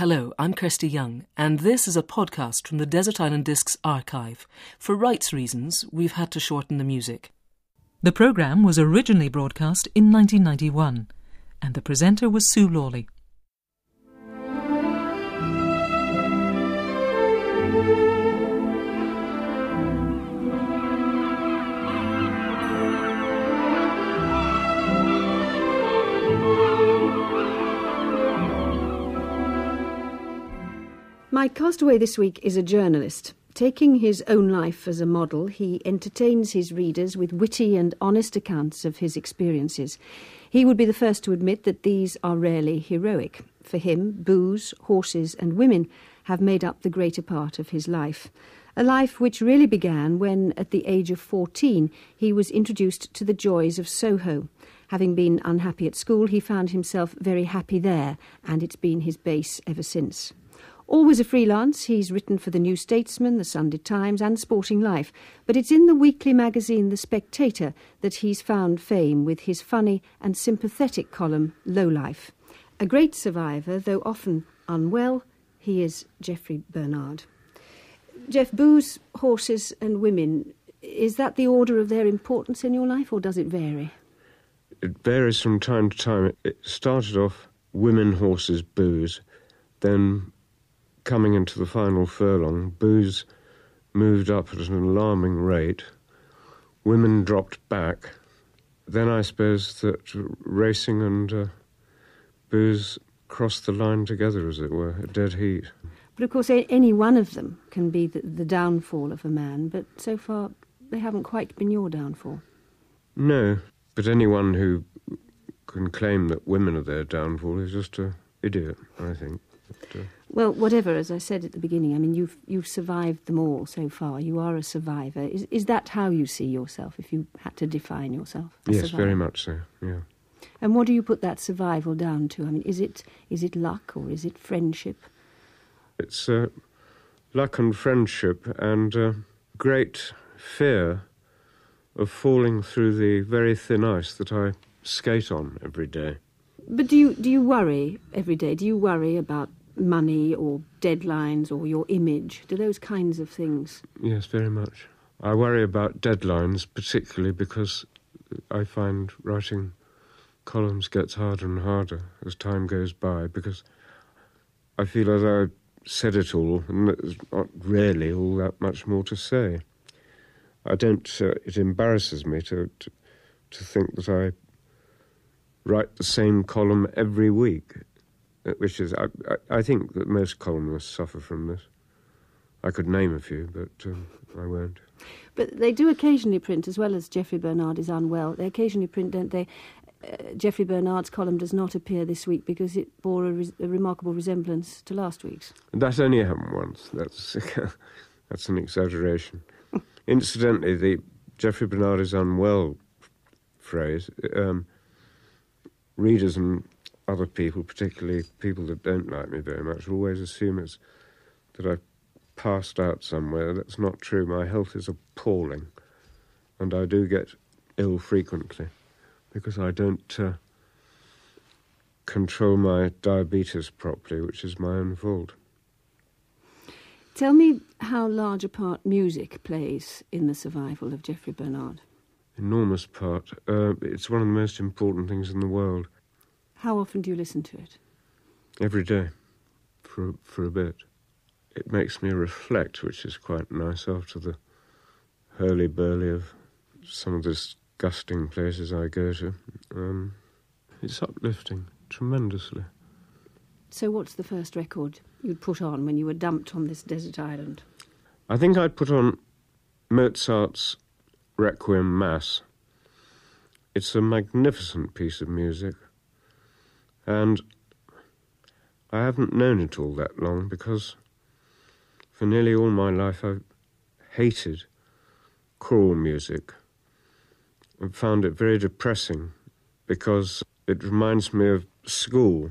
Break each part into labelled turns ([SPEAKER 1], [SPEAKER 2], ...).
[SPEAKER 1] Hello, I'm Kirsty Young, and this is a podcast from the Desert Island Discs archive. For rights reasons, we've had to shorten the music. The programme was originally broadcast in 1991, and the presenter was Sue Lawley.
[SPEAKER 2] My castaway this week is a journalist. Taking his own life as a model, he entertains his readers with witty and honest accounts of his experiences. He would be the first to admit that these are rarely heroic. For him, booze, horses, and women have made up the greater part of his life. A life which really began when, at the age of 14, he was introduced to the joys of Soho. Having been unhappy at school, he found himself very happy there, and it's been his base ever since. Always a freelance, he's written for the New Statesman, the Sunday Times, and Sporting Life, but it's in the weekly magazine The Spectator that he's found fame with his funny and sympathetic column Low Life. A great survivor, though often unwell, he is Jeffrey Bernard. Jeff, booze, horses, and women, is that the order of their importance in your life, or does it vary?
[SPEAKER 3] It varies from time to time. It started off women, horses, booze, then coming into the final furlong, booze moved up at an alarming rate. Women dropped back. Then I suppose that racing and uh, booze crossed the line together, as it were, at dead heat.
[SPEAKER 2] But of course, any one of them can be the, the downfall of a man, but so far they haven't quite been your downfall.
[SPEAKER 3] No, but anyone who can claim that women are their downfall is just an idiot, I think. But, uh,
[SPEAKER 2] well, whatever, as I said at the beginning, I mean, you've, you've survived them all so far. You are a survivor. Is, is that how you see yourself, if you had to define yourself?
[SPEAKER 3] yes,
[SPEAKER 2] survivor?
[SPEAKER 3] very much so, yeah.
[SPEAKER 2] And what do you put that survival down to? I mean, is it, is it luck or is it friendship?
[SPEAKER 3] It's uh, luck and friendship and uh, great fear of falling through the very thin ice that I skate on every day.
[SPEAKER 2] But do you, do you worry every day? Do you worry about money or deadlines or your image? Do those kinds of things?
[SPEAKER 3] Yes, very much. I worry about deadlines, particularly because I find writing columns gets harder and harder as time goes by because I feel as I've said it all and there's not really all that much more to say. I don't, uh, it embarrasses me to, to, to think that I write the same column every week which is, I, I, think that most columnists suffer from this. I could name a few, but um, I won't.
[SPEAKER 2] But they do occasionally print, as well as Jeffrey Bernard is unwell, they occasionally print, don't they? Uh, Jeffrey Bernard's column does not appear this week because it bore a, a remarkable resemblance to last week's.
[SPEAKER 3] That only happened once. That's, that's an exaggeration. Incidentally, the Jeffrey Bernard is unwell phrase, um, readers and other people, particularly people that don't like me very much, always assume it's that I've passed out somewhere. That's not true. My health is appalling, and I do get ill frequently because I don't uh, control my diabetes properly, which is my own fault.
[SPEAKER 2] Tell me how large a part music plays in the survival of Jeffrey Bernard.
[SPEAKER 3] Enormous part. Uh, it's one of the most important things in the world.
[SPEAKER 2] How often do you listen to it?
[SPEAKER 3] Every day, for for a bit. It makes me reflect, which is quite nice after the hurly burly of some of the disgusting places I go to. Um, it's uplifting tremendously.
[SPEAKER 2] So, what's the first record you'd put on when you were dumped on this desert island?
[SPEAKER 3] I think I'd put on Mozart's Requiem Mass. It's a magnificent piece of music. And I haven't known it all that long because for nearly all my life I've hated choral music and found it very depressing because it reminds me of school.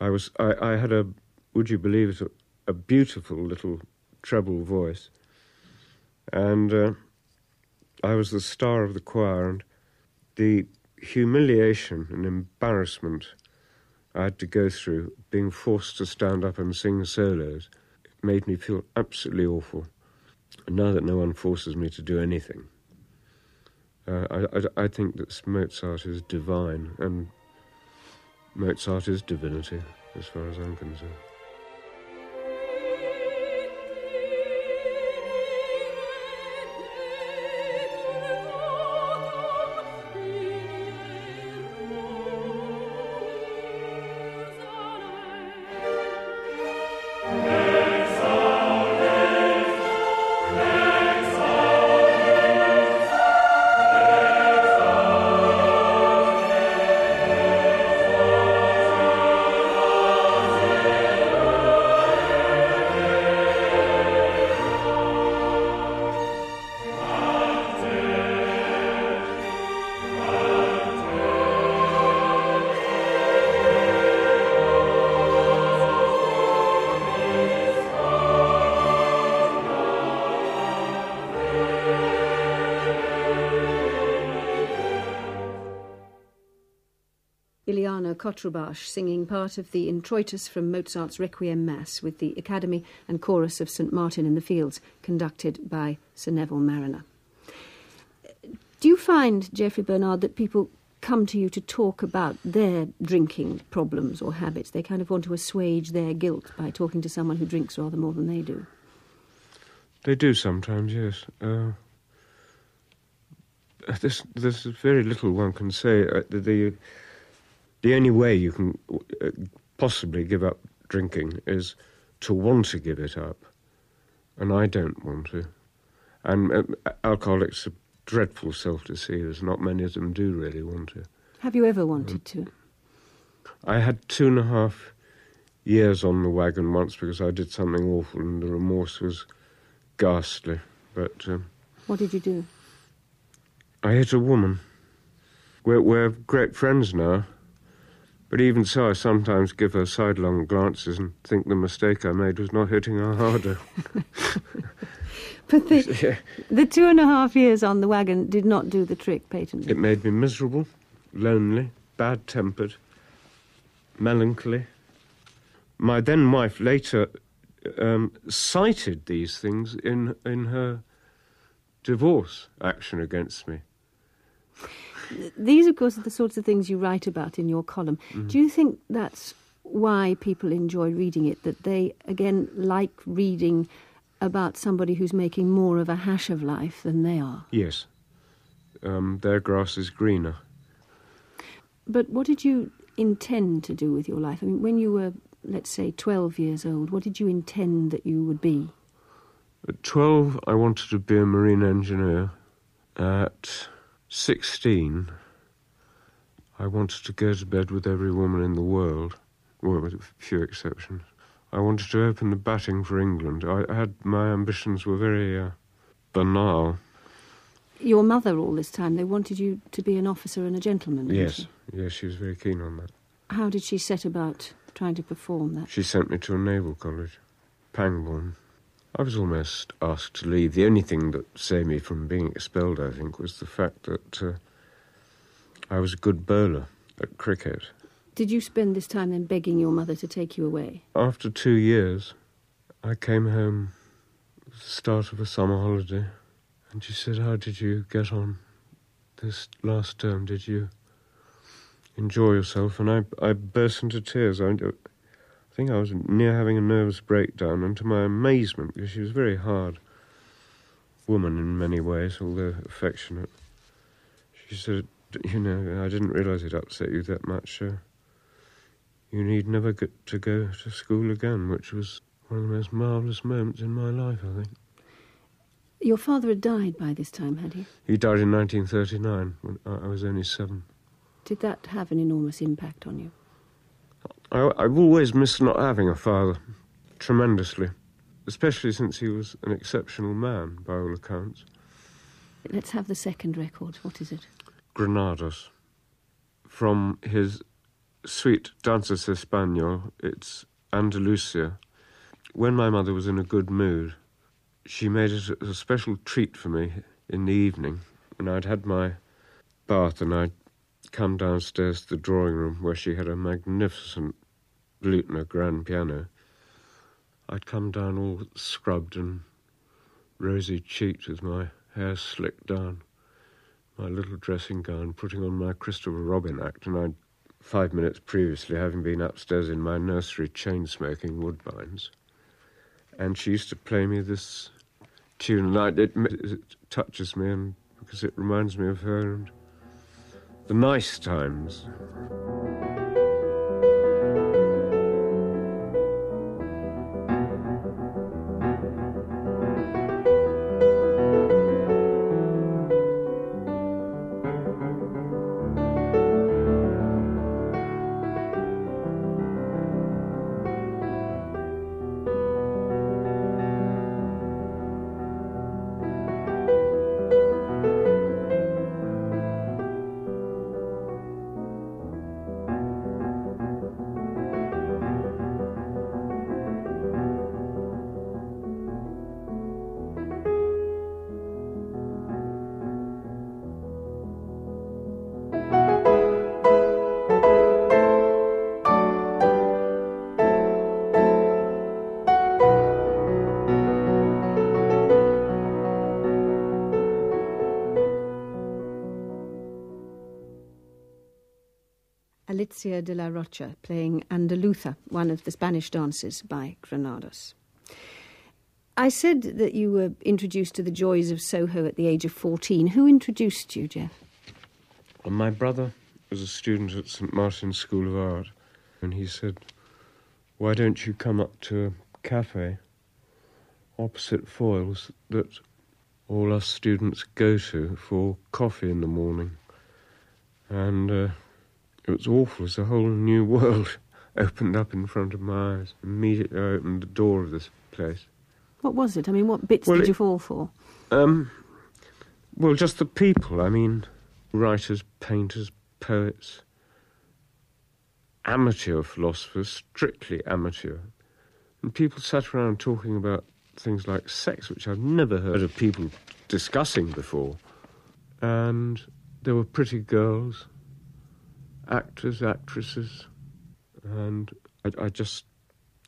[SPEAKER 3] I was I, I had a would you believe it a, beautiful little treble voice and uh, I was the star of the choir and the humiliation and embarrassment I had to go through being forced to stand up and sing solos. It made me feel absolutely awful. And now that no one forces me to do anything, uh, I, I, I think that Mozart is divine, and Mozart is divinity, as far as I'm concerned.
[SPEAKER 2] Cotrubas singing part of the introitus from Mozart's Requiem Mass with the Academy and Chorus of St Martin in the Fields, conducted by Sir Neville Marriner. Do you find, Geoffrey Bernard, that people come to you to talk about their drinking problems or habits? They kind of want to assuage their guilt by talking to someone who drinks rather more than they do.
[SPEAKER 3] They do sometimes, yes. Uh, there's, there's very little one can say. Uh, the, the the only way you can uh, possibly give up drinking is to want to give it up, and I don't want to. And uh, alcoholics are dreadful self-deceivers. Not many of them do really want to.
[SPEAKER 2] Have you ever wanted to?
[SPEAKER 3] I had two and a half years on the wagon once because I did something awful, and the remorse was ghastly. But um,
[SPEAKER 2] What did you do?
[SPEAKER 3] I hit a woman. We're, we're great friends now. But even so, I sometimes give her sidelong glances and think the mistake I made was not hitting her harder.
[SPEAKER 2] But the, the two and a half years on the wagon did not do the trick patently.
[SPEAKER 3] It made me miserable, lonely, bad tempered, melancholy. My then wife later um, cited these things in, in her divorce action against me.
[SPEAKER 2] These, of course, are the sorts of things you write about in your column. Do you think that's why people enjoy reading it? That they, again, like reading about somebody who's making more of a hash of life than they are?
[SPEAKER 3] Yes, um, their grass is greener.
[SPEAKER 2] But what did you intend to do with your life? I mean, when you were, let's say, 12 years old, what did you intend that you would be?
[SPEAKER 3] At 12, I wanted to be a marine engineer. At 16, I wanted to go to bed with every woman in the world, well, with a few exceptions. I wanted to open the batting for England. I had my ambitions were very uh, banal.
[SPEAKER 2] Your mother, all this time, they wanted you to be an officer and a gentleman.
[SPEAKER 3] Yes,
[SPEAKER 2] she?
[SPEAKER 3] yes, she was very keen on that.
[SPEAKER 2] How did she set about trying to perform that?
[SPEAKER 3] She sent me to a naval college, Pangbourne. I was almost asked to leave. The only thing that saved me from being expelled, I think, was the fact that uh, I was a good bowler at cricket.
[SPEAKER 2] Did you spend this time then begging your mother to take you away?
[SPEAKER 3] After two years, I came home at the start of a summer holiday, and she said, How did you get on this last term? Did you enjoy yourself? And I, I burst into tears. I, I think I was near having a nervous breakdown, and to my amazement, because she was a very hard woman in many ways, although affectionate, she said, You know, I didn't realise it upset you that much. Uh, you need never get to go to school again, which was one of the most marvellous moments in my life, I think.
[SPEAKER 2] Your father had died by this time, had he?
[SPEAKER 3] He died in 1939 when I I was only seven.
[SPEAKER 2] Did that have an enormous impact on you?
[SPEAKER 3] I, I've always missed not having a father, tremendously, especially since he was an exceptional man, by all accounts.
[SPEAKER 2] Let's have the second record. What is it?
[SPEAKER 3] Granados. From his suite Danzas Español, it's Andalusia. When my mother was in a good mood, she made it a special treat for me in the evening, and I'd had my bath and I'd come downstairs to the drawing room where she had a magnificent Blüthner grand piano, I'd come down all scrubbed and rosy cheeked with my hair slicked down, my little dressing gown, putting on my Christopher Robin act, and I'd five minutes previously having been upstairs in my nursery chain smoking woodbines. And she used to play me this tune, and I, it, it touches me, and because it reminds me of her and the nice times.
[SPEAKER 2] Alicia de Larrocha playing Andaluza, one of the Spanish dances by Granados. I said that you were introduced to the joys of Soho at the age of 14. Who introduced you, Jeff?
[SPEAKER 3] Well, my brother was a student at St Martin's School of Art, and he said, Why don't you come up to a cafe opposite Foyles that all us students go to for coffee in the morning? And uh, it was awful. It was a whole new world opened up in front of my eyes. Immediately I opened the door of this place.
[SPEAKER 2] What was it? I mean, what bits
[SPEAKER 3] Well,
[SPEAKER 2] did
[SPEAKER 3] it-
[SPEAKER 2] you fall for?
[SPEAKER 3] Um, well, just the people. I mean, writers, painters, poets, amateur philosophers, strictly amateur. And people sat around talking about things like sex, which I've never heard of people discussing before. And there were pretty girls, actors, actresses, and I, I just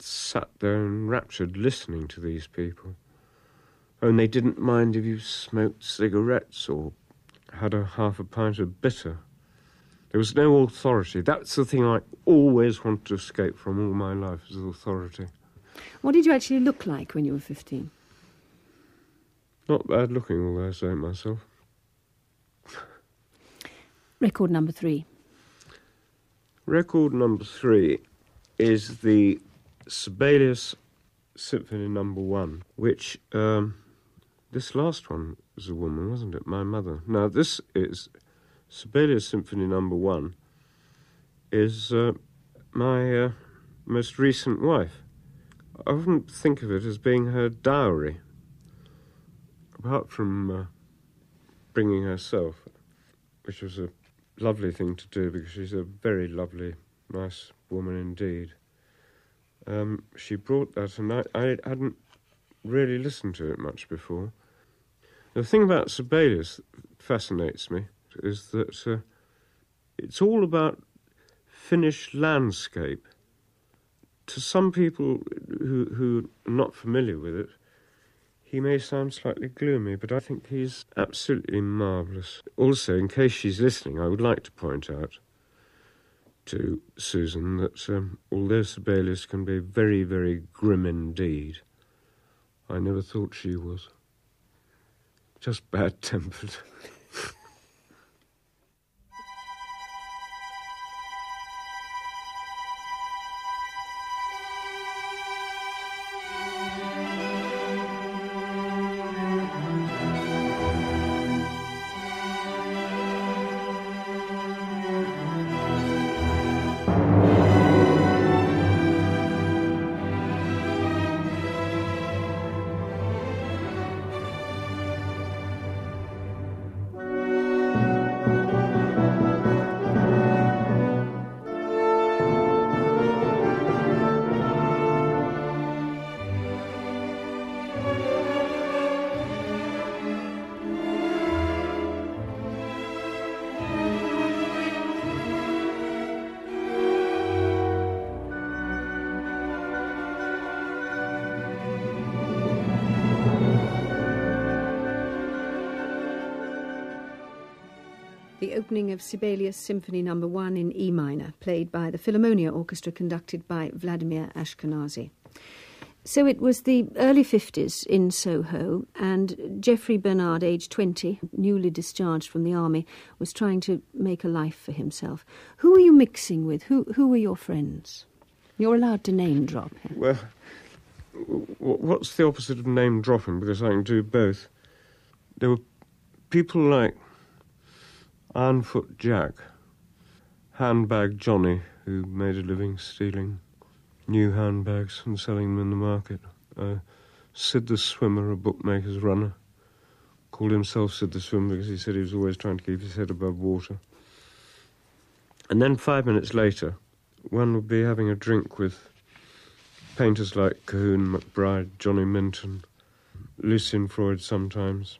[SPEAKER 3] sat there enraptured listening to these people. And they didn't mind if you smoked cigarettes or had a half a pint of bitter. There was no authority. That's the thing I always wanted to escape from all my life is authority.
[SPEAKER 2] What did you actually look like when you were 15?
[SPEAKER 3] Not bad looking, although I say it myself.
[SPEAKER 2] Record number three.
[SPEAKER 3] Record number three is the Sibelius Symphony Number One, which um, this last one was a woman, wasn't it? My mother. Now this is Sibelius Symphony Number One. Is uh, my uh, most recent wife. I often think of it as being her dowry, apart from uh, bringing herself, which was a lovely thing to do because she's a very lovely, nice woman indeed. Um, she brought that, and I, I hadn't really listened to it much before. The thing about Sibelius fascinates me is that uh, it's all about Finnish landscape. To some people who, who are not familiar with it, he may sound slightly gloomy, but I think he's absolutely marvellous. Also, in case she's listening, I would like to point out to Susan that um, although Sibelius can be very, very grim indeed, I never thought she was. Just bad tempered.
[SPEAKER 2] opening of Sibelius Symphony No. 1 in E minor, played by the Philharmonia Orchestra conducted by Vladimir Ashkenazy. So it was the early 50s in Soho, and Jeffrey Bernard, aged 20, newly discharged from the army, was trying to make a life for himself. Who were you mixing with? Who, who were your friends? You're allowed to name drop.
[SPEAKER 3] Well, what's the opposite of name dropping? Because I can do both. There were people like Ironfoot Jack, Handbag Johnny, who made a living stealing new handbags and selling them in the market. Uh, Sid the Swimmer, a bookmaker's runner, called himself Sid the Swimmer because he said he was always trying to keep his head above water. And then five minutes later, one would be having a drink with painters like Colquhoun, MacBryde, Johnny Minton, Lucian Freud sometimes.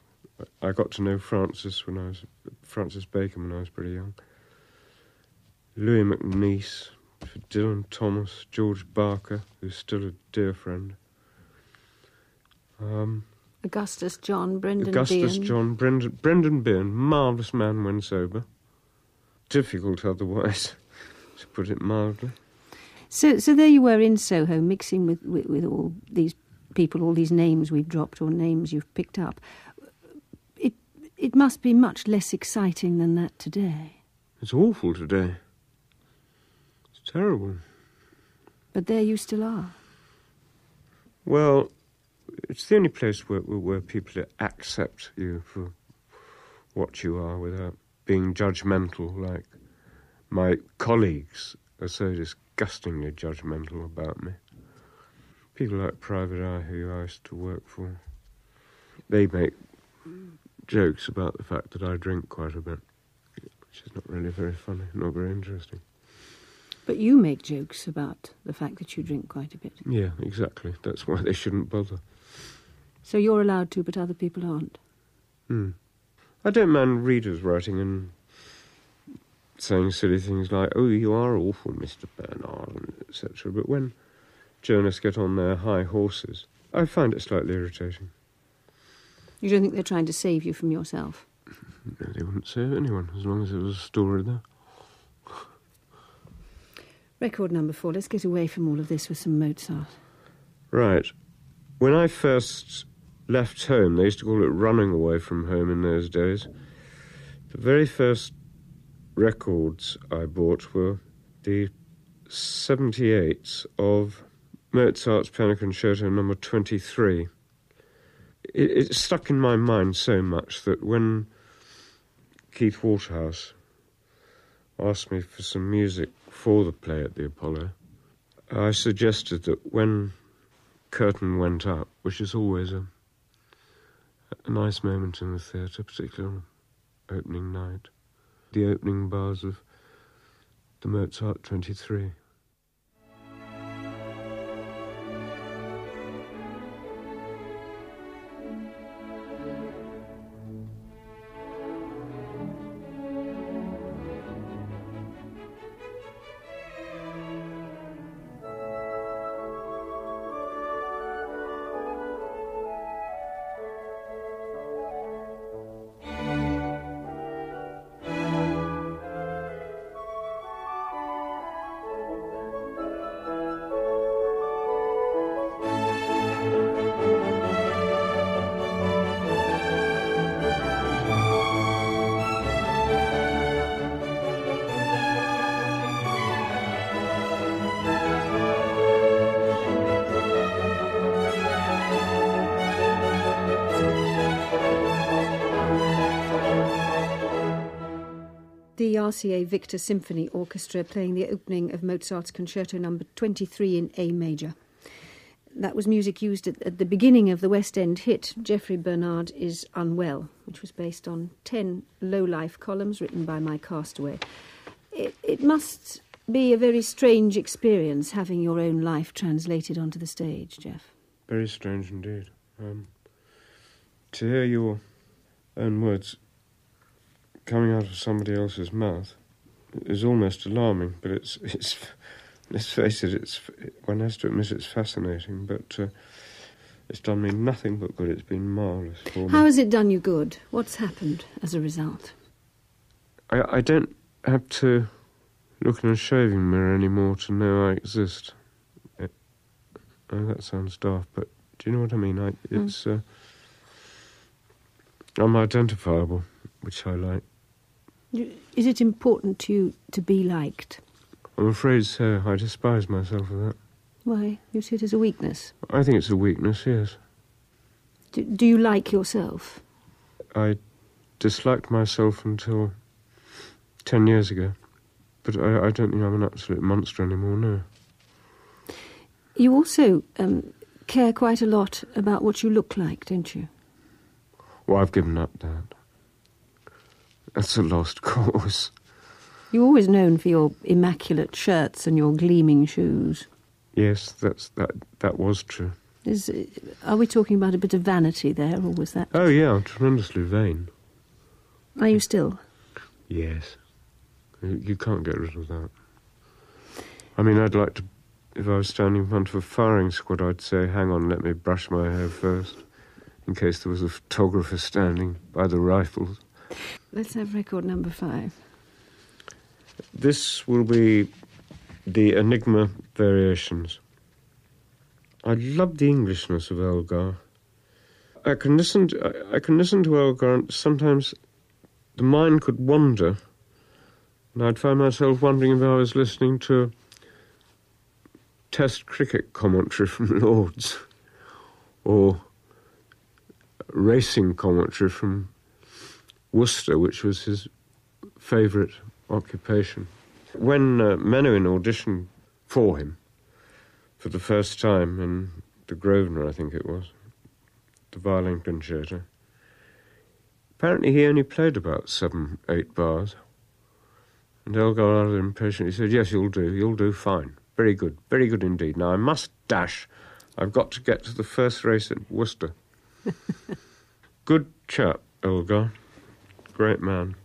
[SPEAKER 3] I got to know Francis when I was Francis Bacon when I was pretty young. Louis MacNeice, Dylan Thomas, George Barker, who's still a dear friend. Um,
[SPEAKER 2] Augustus John, Brendan
[SPEAKER 3] Augustus
[SPEAKER 2] Behan.
[SPEAKER 3] John, Brendan, Brendan Behan, marvellous man when sober. Difficult otherwise, to put it mildly.
[SPEAKER 2] So, so there you were in Soho, mixing with, with, with all these people, all these names we've dropped or names you've picked up. It, must be much less exciting than that today.
[SPEAKER 3] It's awful today. It's terrible.
[SPEAKER 2] But there you still are.
[SPEAKER 3] Well, it's the only place where, where people accept you for what you are without being judgmental, like my colleagues are so disgustingly judgmental about me. People like Private Eye, who I used to work for, they make jokes about the fact that I drink quite a bit, which is not really very funny, not very interesting.
[SPEAKER 2] But you make jokes about the fact that you drink quite a bit.
[SPEAKER 3] Yeah, exactly. That's why they shouldn't bother.
[SPEAKER 2] So you're allowed to, but other people aren't.
[SPEAKER 3] Hmm. I don't mind readers writing and saying silly things like, "Oh, you are awful, Mister Bernard," etc. But when journalists get on their high horses, I find it slightly irritating.
[SPEAKER 2] You don't think they're trying to save you from yourself?
[SPEAKER 3] No, they wouldn't save anyone as long as there was a story there.
[SPEAKER 2] Record number four. Let's get away from all of this with some Mozart.
[SPEAKER 3] Right. When I first left home, they used to call it running away from home in those days. The very first records I bought were the 78s of Mozart's Piano Concerto number 23. It, it stuck in my mind so much that when Keith Waterhouse asked me for some music for the play at the Apollo, I suggested that when curtain went up, which is always a, a nice moment in the theatre, particularly on opening night, the opening bars of the Mozart 23.
[SPEAKER 2] RCA Victor Symphony Orchestra playing the opening of Mozart's Concerto Number 23 in A major. That was music used at, at, the beginning of the West End hit Jeffrey Bernard is Unwell, which was based on 10 low life columns written by my castaway. It, it must be a very strange experience having your own life translated onto the stage, Jeff.
[SPEAKER 3] Very strange indeed. Um, to hear your own words coming out of somebody else's mouth is almost alarming, but it's it's let's face it, it's one has to admit it's fascinating, but uh, it's done me nothing but good. It's been marvellous for me.
[SPEAKER 2] How has it done you good? What's happened as a result?
[SPEAKER 3] I, I don't have to look in a shaving mirror anymore to know I exist. It, oh, that sounds daft, but do you know what I mean? I, it's uh, I'm identifiable, which I like.
[SPEAKER 2] Is it important to you to be liked?
[SPEAKER 3] I'm afraid so. I despise myself for that.
[SPEAKER 2] Why? You see it as a weakness.
[SPEAKER 3] I think it's a weakness, yes.
[SPEAKER 2] Do, do you like yourself?
[SPEAKER 3] I disliked myself until ten years ago. But I, I don't think I'm an absolute monster anymore, no.
[SPEAKER 2] You also um, care quite a lot about what you look like, don't you?
[SPEAKER 3] Well, I've given up that. That's a lost cause.
[SPEAKER 2] You're always known for your immaculate shirts and your gleaming shoes.
[SPEAKER 3] Yes, that's that. That was true.
[SPEAKER 2] Is are we talking about a bit of vanity there, or was that?
[SPEAKER 3] Oh yeah, I'm tremendously vain.
[SPEAKER 2] Are you still?
[SPEAKER 3] Yes, you, you can't get rid of that. I mean, I'd like to. If I was standing in front of a firing squad, I'd say, "Hang on, let me brush my hair first, in case there was a photographer standing by the rifles."
[SPEAKER 2] Let's have record number five.
[SPEAKER 3] This will be the Enigma variations. I love the Englishness of Elgar. I can listen to, I, I can listen to Elgar and sometimes the mind could wander and I'd find myself wondering if I was listening to test cricket commentary from Lords or racing commentary from Worcester, which was his favourite occupation. When uh, Menuhin auditioned for him for the first time in the Grosvenor, I think it was, the violin concerto, apparently he only played about seven, eight bars. And Elgar, rather impatiently, said, Yes, you'll do, you'll do fine. Very good, very good indeed. Now I must dash. I've got to get to the first race at Worcester. good chap, Elgar. Great man.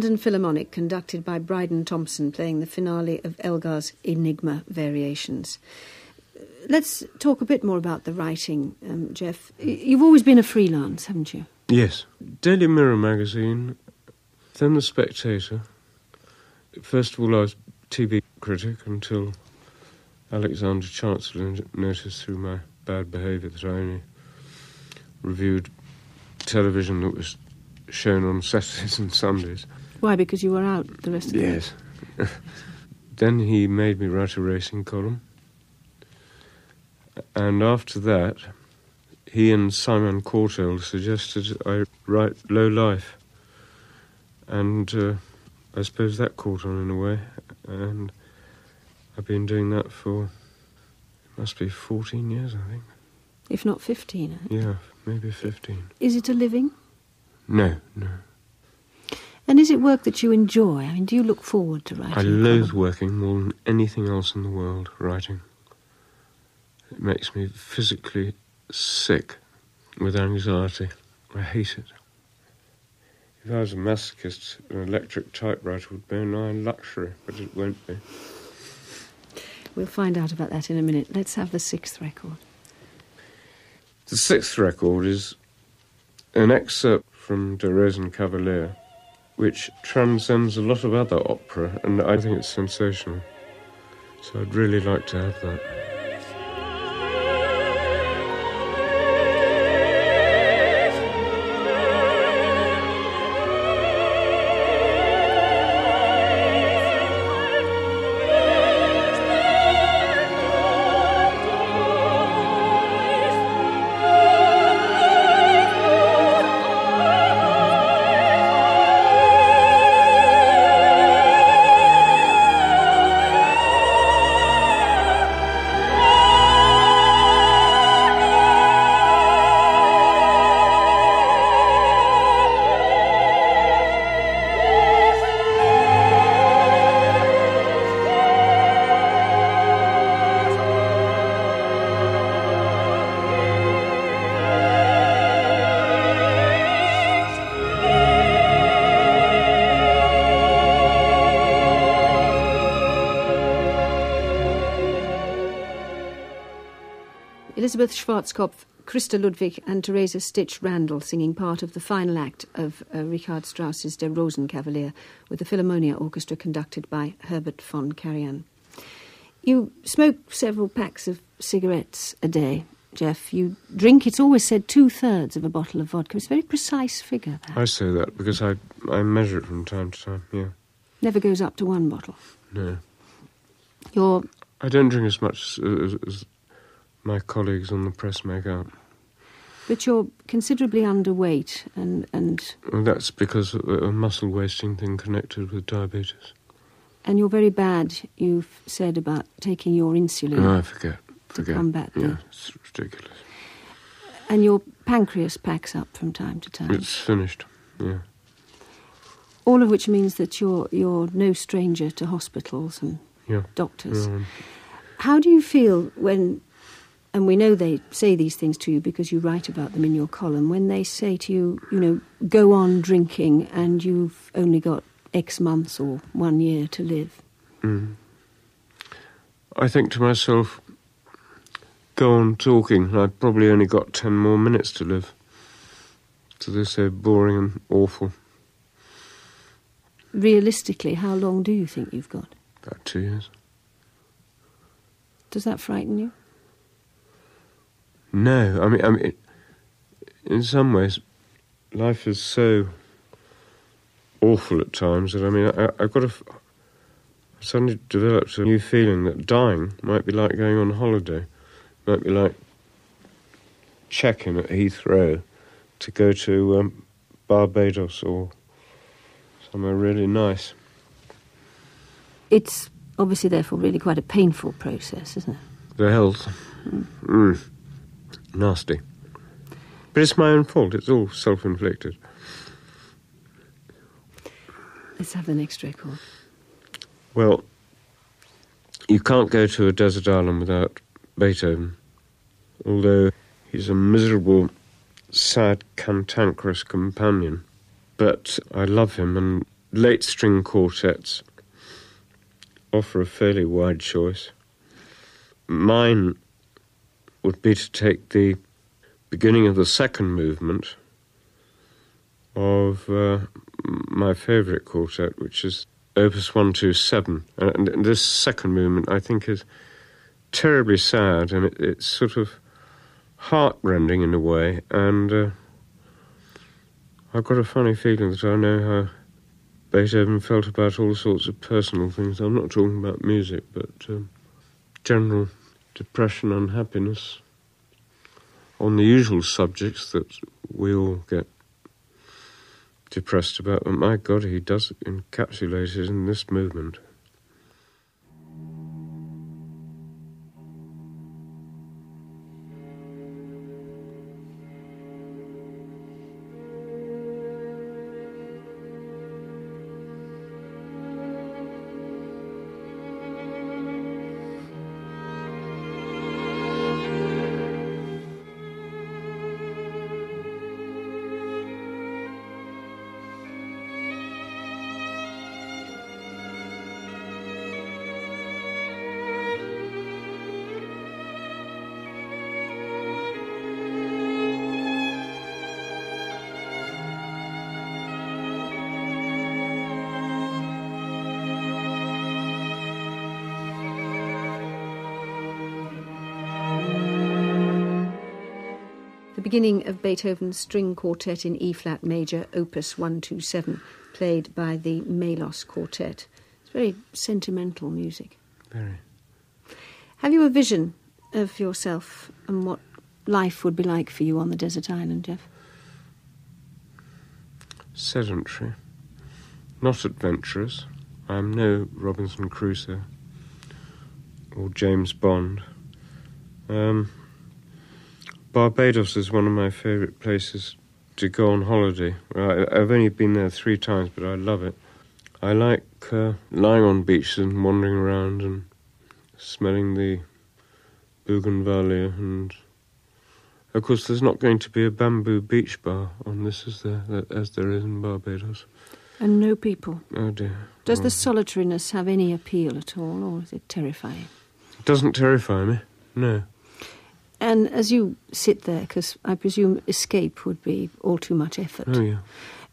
[SPEAKER 2] London Philharmonic, conducted by Bryden Thomson, playing the finale of Elgar's Enigma Variations. Let's talk a bit more about the writing, um, Jeff. You've always been a freelance, haven't you?
[SPEAKER 3] Yes. Daily Mirror magazine, then The Spectator. First of all, I was TV critic until Alexander Chancellor noticed through my bad behaviour that I only reviewed television that was shown on Saturdays and Sundays.
[SPEAKER 2] Why? Because you were out the rest of the
[SPEAKER 3] Yes. then he made me write a racing column. And after that, he and Simon Courtauld suggested I write Low Life. And uh, I suppose that caught on in a way. And I've been doing that for, it must be 14 years, I think.
[SPEAKER 2] If not 15.
[SPEAKER 3] Yeah, maybe 15.
[SPEAKER 2] Is it a living?
[SPEAKER 3] No, no.
[SPEAKER 2] And is it work that you enjoy? I mean, do you look forward to writing?
[SPEAKER 3] I loathe working more than anything else in the world, writing. It makes me physically sick with anxiety. I hate it. If I was a masochist, an electric typewriter would be a nigh luxury, but it won't be.
[SPEAKER 2] We'll find out about that in a minute. Let's have the sixth record.
[SPEAKER 3] The sixth record is an excerpt from Der Rosenkavalier which transcends a lot of other opera, and I think it's sensational. So I'd really like to have that.
[SPEAKER 2] Elisabeth Schwarzkopf, Christa Ludwig, and Teresa Stich-Randall singing part of the final act of uh, Richard Strauss's Der Rosenkavalier with the Philharmonia Orchestra conducted by Herbert von Karajan. You smoke several packs of cigarettes a day, Jeff. You drink, it's always said, two thirds of a bottle of vodka. It's a very precise figure. That.
[SPEAKER 3] I say that because I, I measure it from time to time, yeah.
[SPEAKER 2] Never goes up to one bottle.
[SPEAKER 3] No.
[SPEAKER 2] You're
[SPEAKER 3] I don't drink as much as, as my colleagues on the press make out.
[SPEAKER 2] But you're considerably underweight, and, and
[SPEAKER 3] And that's because of a muscle wasting thing connected with diabetes.
[SPEAKER 2] and you're very bad. You've said about taking your insulin,
[SPEAKER 3] No, I forget. Forget.
[SPEAKER 2] combat the-
[SPEAKER 3] Yeah, it's ridiculous.
[SPEAKER 2] and your pancreas packs up from time to time.
[SPEAKER 3] It's finished. Yeah.
[SPEAKER 2] All of which means that you're you're no stranger to hospitals and
[SPEAKER 3] Yeah.
[SPEAKER 2] doctors.
[SPEAKER 3] Um,
[SPEAKER 2] How do you feel when, and we know they say these things to you because you write about them in your column, when they say to you, you know, go on drinking and you've only got X months or one year to live?
[SPEAKER 3] mm. I think to myself, go on talking. I've probably only got ten more minutes to live. So they're so boring and awful.
[SPEAKER 2] Realistically, how long do you think you've got?
[SPEAKER 3] About two years.
[SPEAKER 2] Does that frighten you?
[SPEAKER 3] No, I mean, I mean, in some ways, life is so awful at times that I mean, I, I've got a. f- I suddenly developed a new feeling that dying might be like going on holiday, might be like checking at Heathrow to go to um, Barbados or somewhere really nice.
[SPEAKER 2] It's obviously, therefore, really quite a painful process, isn't it?
[SPEAKER 3] The health, mm, nasty. But it's my own fault. It's all self-inflicted.
[SPEAKER 2] Let's have the next record.
[SPEAKER 3] Well, you can't go to a desert island without Beethoven, although he's a miserable, sad, cantankerous companion. But I love him, and late string quartets offer a fairly wide choice. Mine would be to take the beginning of the second movement of uh, my favourite quartet, which is Opus 127. And this second movement, I think, is terribly sad and it, it's sort of heartrending in a way. And uh, I've got a funny feeling that I know how Beethoven felt about all sorts of personal things. I'm not talking about music, but um, general depression, unhappiness, on the usual subjects that we all get depressed about, but my God, he does encapsulate it in this movement.
[SPEAKER 2] Beginning of Beethoven's String Quartet in E flat major, Opus 127, played by the Melos Quartet. It's very sentimental music.
[SPEAKER 3] Very.
[SPEAKER 2] Have you a vision of yourself and what life would be like for you on the desert island, Jeff?
[SPEAKER 3] Sedentary. Not adventurous. I am no Robinson Crusoe or James Bond. Um, Barbados is one of my favourite places to go on holiday. I've only been there three times, but I love it. I like uh, lying on beaches and wandering around and smelling the bougainvillea and of course there's not going to be a bamboo beach bar on this as there as there is in Barbados.
[SPEAKER 2] And no people.
[SPEAKER 3] Oh dear.
[SPEAKER 2] Does
[SPEAKER 3] Oh.
[SPEAKER 2] the solitariness have any appeal at all, or is it terrifying?
[SPEAKER 3] It doesn't terrify me. No.
[SPEAKER 2] And as you sit there, because I presume escape would be all too much effort,
[SPEAKER 3] Oh, yeah.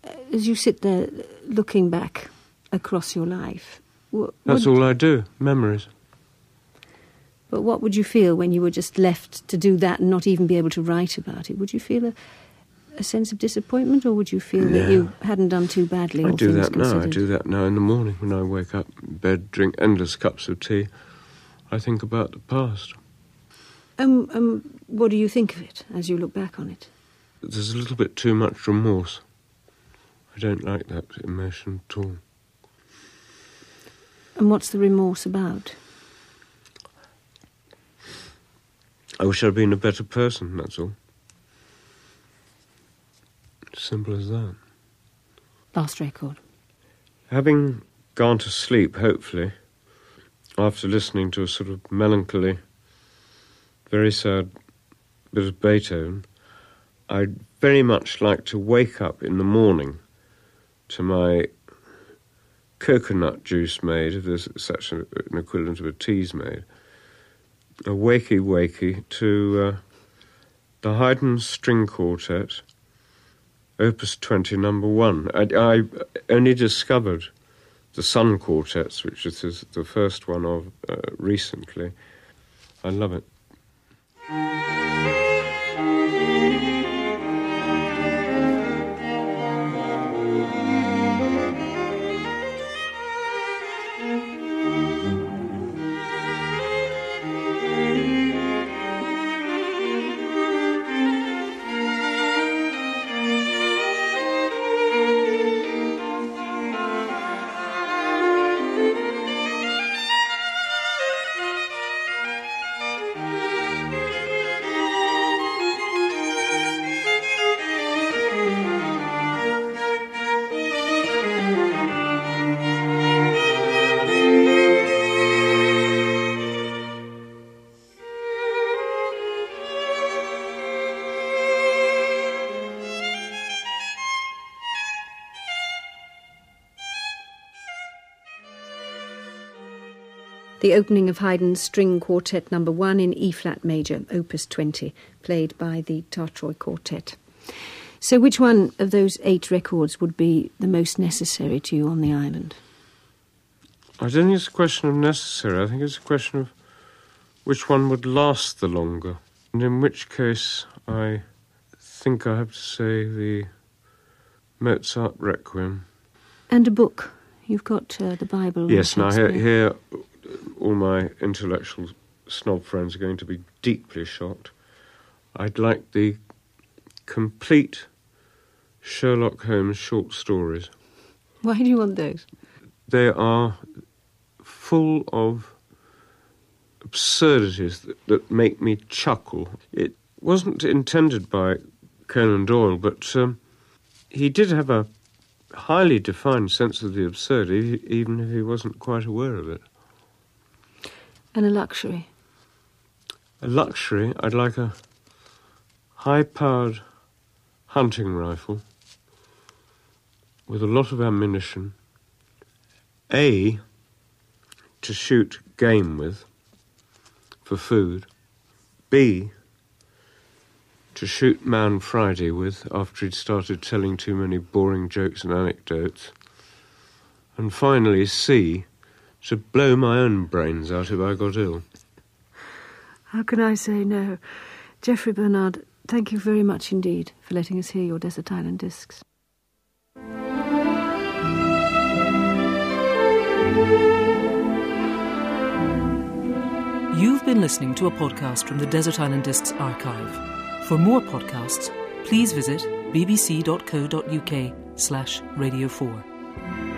[SPEAKER 2] Uh, as you sit there looking back across your life, wh-
[SPEAKER 3] That's all I do. Memories.
[SPEAKER 2] But what would you feel when you were just left to do that and not even be able to write about it? Would you feel a, a sense of disappointment, or would you feel that you hadn't done too badly?
[SPEAKER 3] I do that now. I do that now in the morning when I wake up in bed, drink endless cups of tea. I think about the past.
[SPEAKER 2] Um, um, what do you think of it as you look back on it?
[SPEAKER 3] There's a little bit too much remorse. I don't like that emotion at all.
[SPEAKER 2] And what's the remorse about?
[SPEAKER 3] I wish I'd been a better person, that's all. Simple as that.
[SPEAKER 2] Last record.
[SPEAKER 3] Having gone to sleep, hopefully, after listening to a sort of melancholy, very sad bit of Beethoven, I'd very much like to wake up in the morning to my coconut juice made, if there's such an equivalent of a Teasmade, a wakey wakey to uh, the Haydn String Quartet, Opus 20, number one. I, I only discovered the Sun Quartets, which is the- first one of uh, recently. I love it. Thank you.
[SPEAKER 2] The opening of Haydn's String Quartet Number One in E flat major, Opus 20, played by the Tatrai Quartet. So, which one of those eight records would be the most necessary to you on the island?
[SPEAKER 3] I don't think it's a question of necessary. I think it's a question of which one would last the longer. And in which case, I think I have to say the Mozart Requiem.
[SPEAKER 2] And a book. You've got uh, the Bible.
[SPEAKER 3] Yes, now here, here, all my intellectual snob friends are going to be deeply shocked. I'd like the complete Sherlock Holmes short stories.
[SPEAKER 2] Why do you want those?
[SPEAKER 3] They are full of absurdities that, that make me chuckle. It wasn't intended by Conan Doyle, but um, he did have a highly defined sense of the absurd, even if he wasn't quite aware of it.
[SPEAKER 2] And a luxury.
[SPEAKER 3] A luxury, I'd like a high powered hunting rifle with a lot of ammunition. A, to shoot game with for food. B, to shoot Man Friday with after he'd started telling too many boring jokes and anecdotes. And finally, C, to blow my own brains out if I got ill.
[SPEAKER 2] How can I say no? Jeffrey Bernard, thank you very much indeed for letting us hear your Desert Island Discs.
[SPEAKER 1] You've been listening to a podcast from the Desert Island Discs archive. For more podcasts, please visit bbc.co.uk slash radio 4.